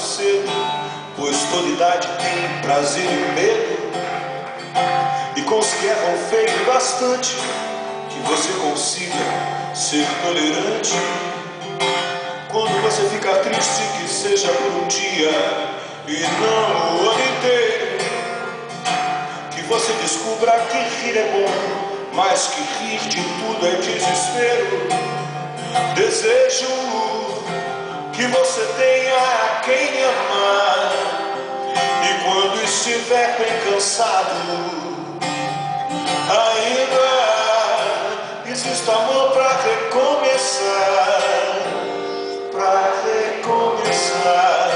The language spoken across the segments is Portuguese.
cedo, pois toda idade tem prazer e medo. E com os que erram feio bastante, que você consiga ser tolerante. Quando você ficar triste, que seja por um dia e não o ano inteiro. Que você descubra que rir é bom, mas que rir de tudo é desespero. Desejo que você tenha quem amar. E quando estiver bem cansado, ainda existe amor para recomeçar. Para recomeçar.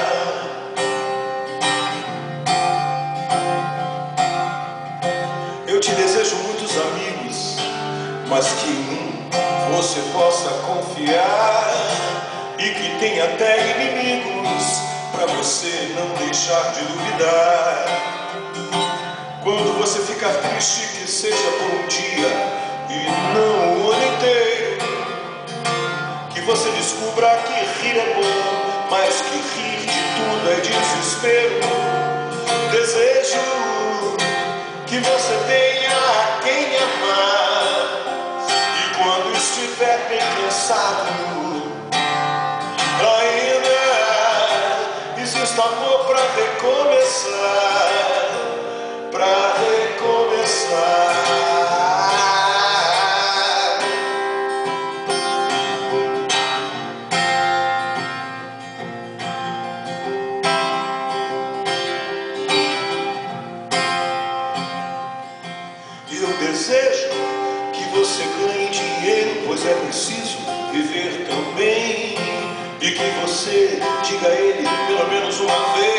Eu te desejo muitos amigos, mas que em um você possa confiar e que tenha até inimigos para você não deixar de duvidar. Quando você ficar triste, que seja por um dia e não o ano inteiro. Que você descubra que rir é bom, mas que rir de tudo é desespero. Desejo que você tenha quem amar e quando estiver bem cansado, Eu desejo que você ganhe dinheiro, pois é preciso viver também. E que você diga a ele pelo menos uma vez.